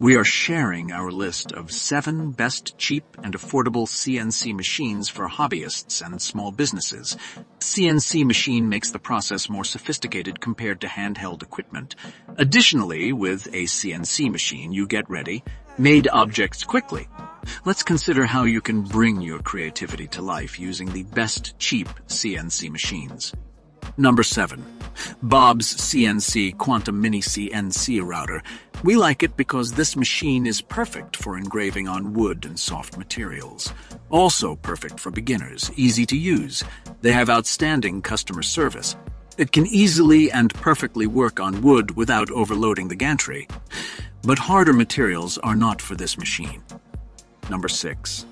We are sharing our list of seven best cheap and affordable CNC machines for hobbyists and small businesses. CNC machine makes the process more sophisticated compared to handheld equipment. Additionally, with a CNC machine, you get ready, made objects quickly. Let's consider how you can bring your creativity to life using the best cheap CNC machines. Number 7. Bob's CNC Quantum Mini CNC Router. We like it because this machine is perfect for engraving on wood and soft materials. Also perfect for beginners, easy to use. They have outstanding customer service. It can easily and perfectly work on wood without overloading the gantry. But harder materials are not for this machine. Number 6.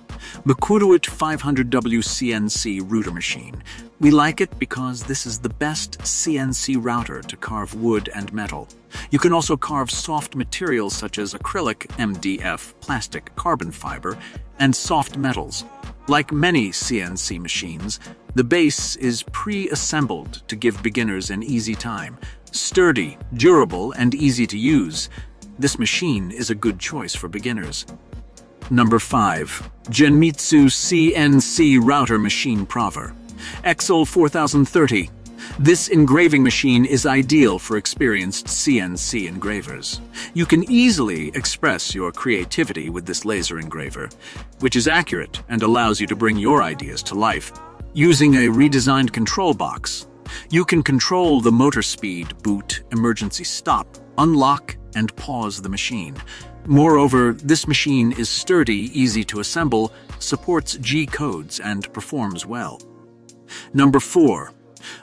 Makuruit 500W CNC router machine. We like it because this is the best CNC router to carve wood and metal. You can also carve soft materials such as acrylic, MDF, plastic, carbon fiber, and soft metals. Like many CNC machines, the base is pre-assembled to give beginners an easy time. Sturdy, durable, and easy to use, this machine is a good choice for beginners. Number 5. Genmitsu CNC Router Machine Prover. XL 4030. This engraving machine is ideal for experienced CNC engravers. You can easily express your creativity with this laser engraver, which is accurate and allows you to bring your ideas to life. Using a redesigned control box, you can control the motor speed, boot, emergency stop, unlock, and pause the machine. Moreover, this machine is sturdy, easy to assemble, supports G-codes, and performs well. Number 4.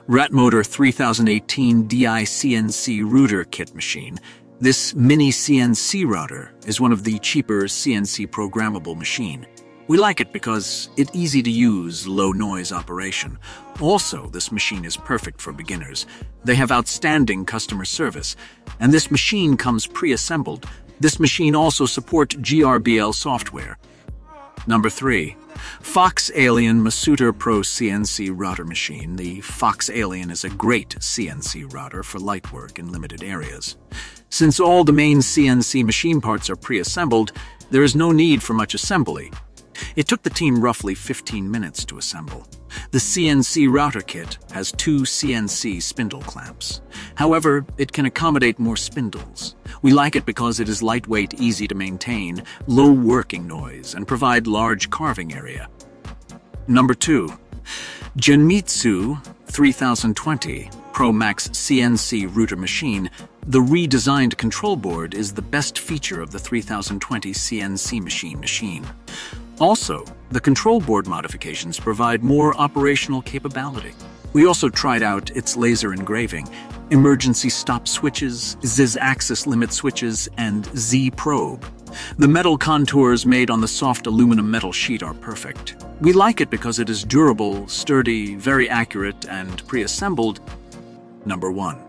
Rattmotor 3018 DI CNC Router Kit Machine. This mini CNC router is one of the cheaper CNC programmable machine. We like it because it's easy to use, low noise operation. Also, this machine is perfect for beginners. They have outstanding customer service, and this machine comes pre-assembled. This machine also supports GRBL software. Number 3. FoxAlien Masuter Pro CNC router machine. The FoxAlien is a great CNC router for light work in limited areas. Since all the main CNC machine parts are pre-assembled, there is no need for much assembly. It took the team roughly 15 minutes to assemble. The CNC router kit has two CNC spindle clamps. However, it can accommodate more spindles. We like it because it is lightweight, easy to maintain, low working noise, and provide large carving area. Number 2. Genmitsu 3020 Pro Max CNC router machine. The redesigned control board is the best feature of the 3020 CNC machine machine. Also, the control board modifications provide more operational capability. We also tried out its laser engraving, emergency stop switches, Z-axis limit switches, and Z-probe. The metal contours made on the soft aluminum metal sheet are perfect. We like it because it is durable, sturdy, very accurate, and pre-assembled. Number 1.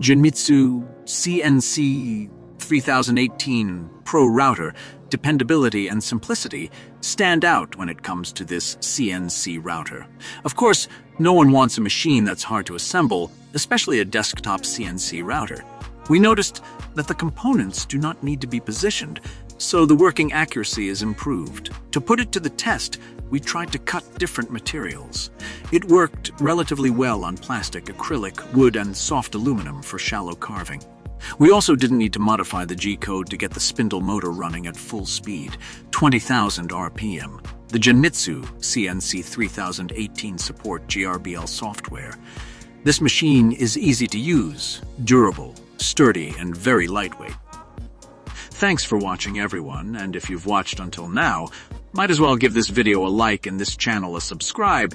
Genmitsu CNC 3018 Pro Router dependability, and simplicity stand out when it comes to this CNC router. Of course, no one wants a machine that's hard to assemble, especially a desktop CNC router. We noticed that the components do not need to be positioned, so the working accuracy is improved. To put it to the test, we tried to cut different materials. It worked relatively well on plastic, acrylic, wood, and soft aluminum for shallow carving. We also didn't need to modify the G-code to get the spindle motor running at full speed, 20,000 RPM. The Genmitsu CNC 3018 support GRBL software. This machine is easy to use, durable, sturdy, and very lightweight. Thanks for watching everyone, and if you've watched until now, might as well give this video a like and this channel a subscribe